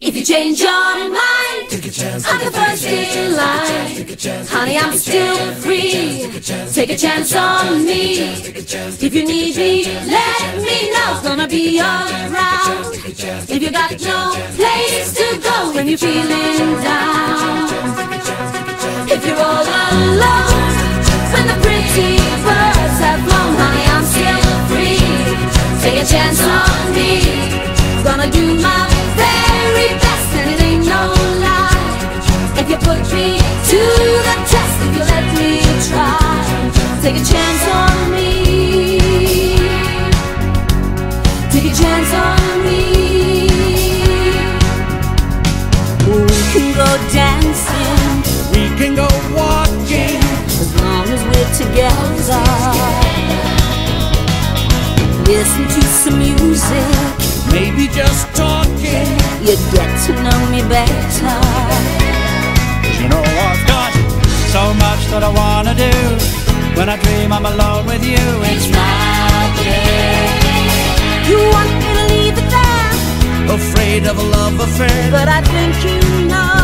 If you change your mind, take a chance, I'm the first in line. Honey, I'm still free. Take a chance on me. If you need me, let me know. It's gonna be around. If you got no place to go when you're feeling down. If you're all alone, take a chance on me. Take a chance on me. We can go dancing We can go walking. as long as we're together. Listen to some music, Maybe just talking. you get to know me better. You know I've got so much that I wanna do. When I dream I'm alone with you, it's magic. You want me to leave it there, Afraid of a love affair. but I think you know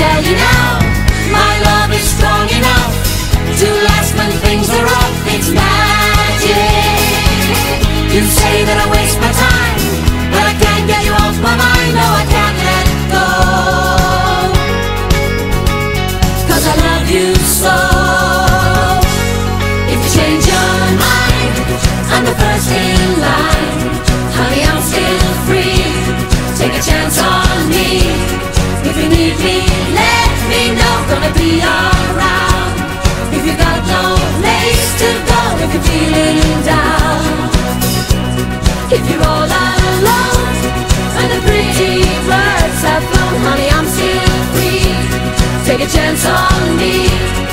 tell you now, my love is strong enough to last when things are rough. It's magic. If you're feeling down. If you're all alone, and the pretty birds have flown, honey, I'm still free. Take a chance on me.